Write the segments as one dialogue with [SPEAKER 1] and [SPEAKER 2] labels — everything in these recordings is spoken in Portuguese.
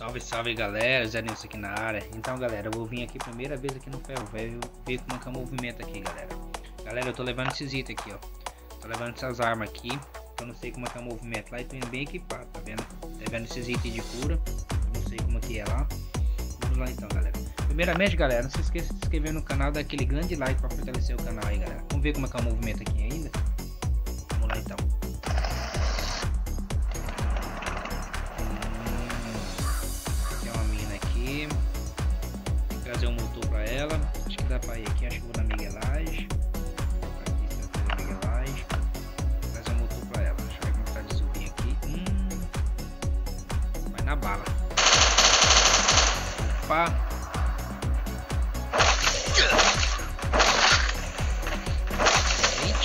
[SPEAKER 1] Salve, salve galera, Zé Nilson aqui na área. Então galera, eu vou vir aqui primeira vez aqui no ferro velho ver como é que é o movimento aqui, galera. Galera, eu tô levando esses itens aqui, ó. Tô levando essas armas aqui. Eu não sei como é que é o movimento lá e tô indo bem equipado, tá vendo? Levando esses itens de cura. Eu não sei como é que é lá. Vamos lá então, galera. Primeiramente, galera, não se esqueça de se inscrever no canal, dar aquele grande like para fortalecer o canal aí, galera. Vamos ver como é que é o movimento aqui ainda.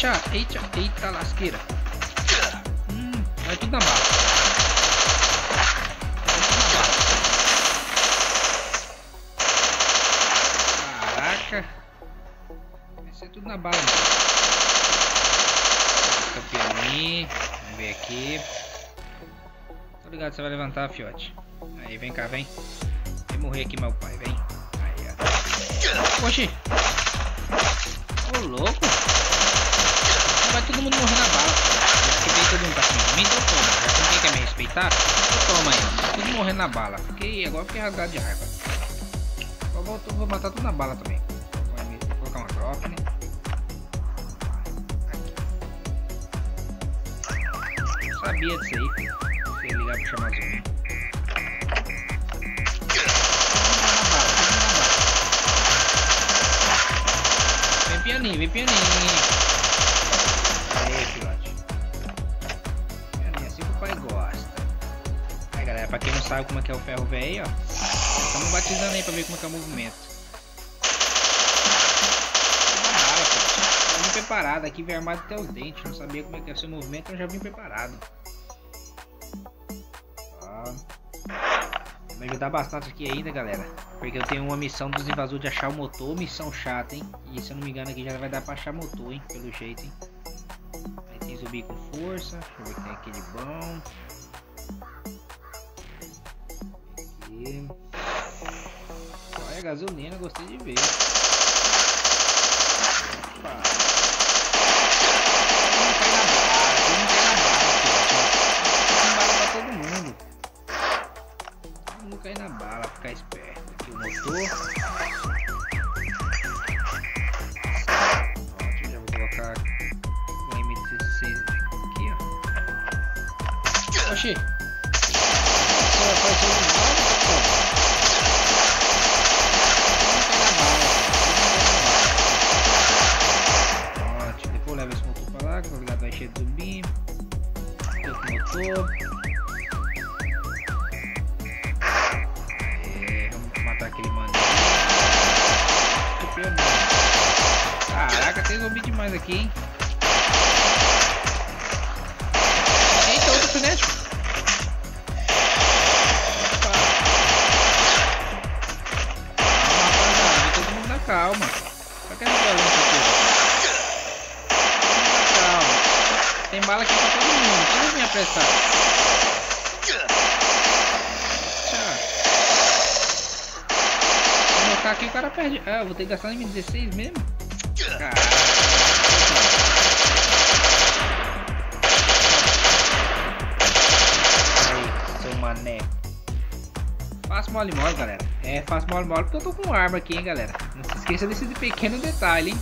[SPEAKER 1] Eita, eita, eita lasqueira. Hum, vai tudo na bala. Vai ser tudo na bala. Campeão Vamos ver aqui. Tô ligado, você vai levantar, fiote. Aí, vem cá, vem. Vem morrer aqui, meu pai, vem. Aí, ó. Oxi. Ô, louco. Vai todo mundo morrer na bala. Já que veio todo mundo pra cima de mim, então toma. Já que ninguém quer me respeitar, então toma aí. Tudo morrendo na bala. Fiquei, agora fiquei rasgado de raiva. Vou, vou matar tudo na bala também drop, né? Sabia disso aí. Se ligar pro chamazão. Vem vem pianinho. Filhote. Pianinho, assim que o pai gosta. Aí, galera, pra quem não sabe como é que é o ferro velho, ó. Estamos batizando aí pra ver como é que é o movimento. preparado. Aqui vem armado até os dentes. Não sabia como é que ser o movimento, então já vim preparado. Vai me ajudar bastante aqui ainda, galera. Porque eu tenho uma missão dos invasores de achar o motor. Missão chata, hein? E se eu não me engano aqui já vai dar pra achar motor, hein? Pelo jeito, hein? Aí tem zumbi com força. Deixa eu ver que tem aqui de bom. Aqui. Olha, gasolina, gostei de ver. Oxi! Vai Pronto, depois eu levo esse motor pra lá, que ligar vai encher de zumbi. Outro motor. Caraca, tem zumbi demais aqui, hein? Não precisa me apressar. colocar aqui o cara perde. Ah, vou ter que gastar em 16 mesmo? Seu mané. Faço mole mole, galera. É, faço mole mole porque eu tô com arma aqui, hein, galera. Não se esqueça desse pequeno detalhe, hein.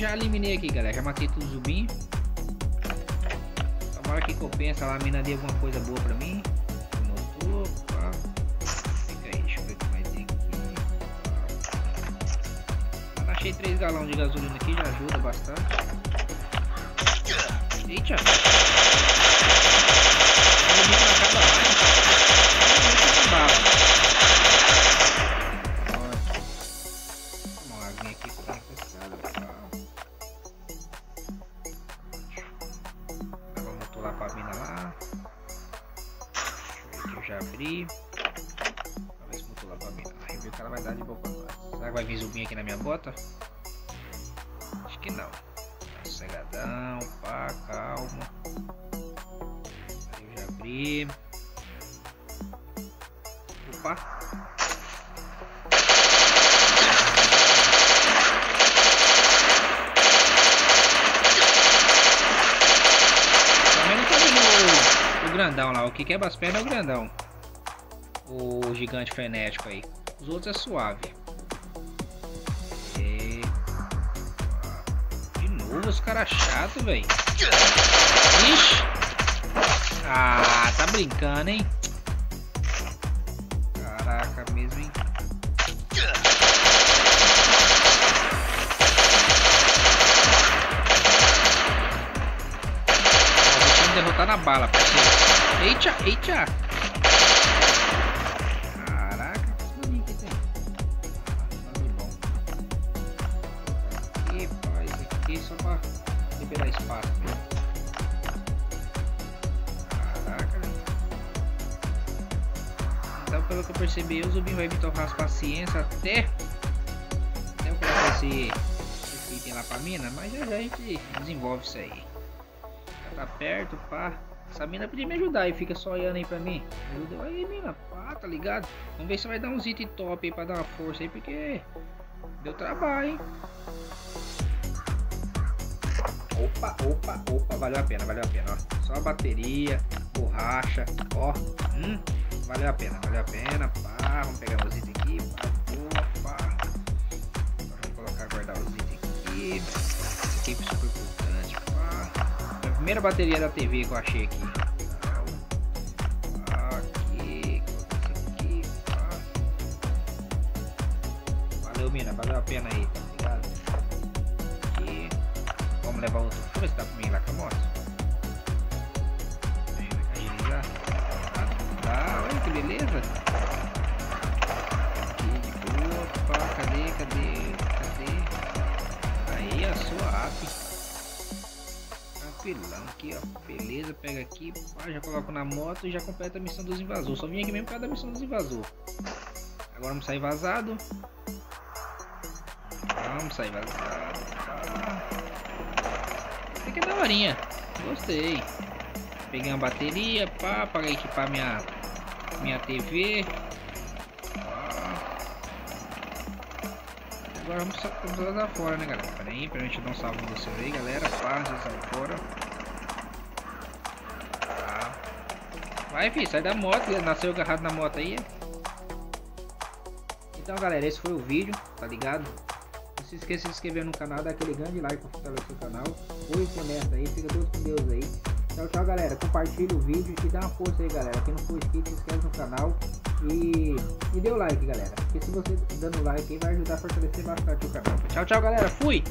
[SPEAKER 1] Já eliminei aqui, galera. Já matei tudo zumbi. Tomara que compensa lá, a mina dê alguma coisa boa pra mim. Achei 3 galões de gasolina aqui, já ajuda bastante. Eita! Não acaba mais. Muito bala. Uma ver se botou lá pra. Vamos ver o que ela vai dar de boa pra nós. Será que vai vir zumbi aqui na minha bota? Acho que não. Sossegadão, pá, calma. Aí eu já abri. ali. Opa. Também não tá vendo o grandão lá. O que quebra as pernas é o grandão. O gigante frenético aí. Os outros é suave. E... De novo os caras chatos, velho. Ixi. Ah, tá brincando, hein? Caraca mesmo, hein? Derrotar na bala, parceiro. Eita, eita! Pelo que eu percebi, o Zubin vai me torrar as paciências até, até eu colocar esse, esse item lá pra mina, mas já, já a gente desenvolve isso aí. Já tá perto, pá. Essa mina podia me ajudar e fica só olhando aí pra mim. Ajuda aí, mina, pá, tá ligado? Vamos ver se vai dar uns itens top aí pra dar uma força aí, porque deu trabalho, hein? Opa, opa, opa, valeu a pena, valeu a pena, ó. Só a bateria, borracha, ó. Hum, valeu a pena, valeu a pena, pá. Vamos pegar os itens aqui, pá, opa. Agora vamos colocar, guardar os itens aqui. Esse aqui é super importante, pá. A primeira bateria da TV que eu achei aqui. Aqui, isso aqui, pá. Valeu, mina, valeu a pena aí, tá ligado? Aqui. Vamos levar outro furo, se dá pra mim lá com a moto. Que beleza. Boa, pá, cadê, cadê, cadê? Aí a sua app. Tranquilão aqui, ó. Beleza, pega aqui, pá, já coloco na moto e já completa a missão dos invasores. Só vim aqui mesmo causa da missão dos invasores. Agora vamos sair vazado. Vamos sair vazado. Pá. Isso aqui é daorinha. Gostei. Peguei uma bateria, pá, para equipar minha, minha TV. Agora vamos, lá fora, né, galera? Pera aí, pra gente dar um salve no seu aí, galera. Já sai fora. Tá. Vai, filho, sai da moto. Nasceu agarrado na moto aí. Então, galera, esse foi o vídeo, tá ligado? Não se esqueça de se inscrever no canal, dar aquele grande like para fortalecer o canal. Foi com aí, fica todos com Deus aí. Tchau, tchau, galera. Compartilha o vídeo e dá uma força aí, galera. Quem não for inscrito, canal e, e dê o like, galera. Porque se você dando like vai ajudar a fortalecer bastante o canal. Tchau, tchau, galera. Fui!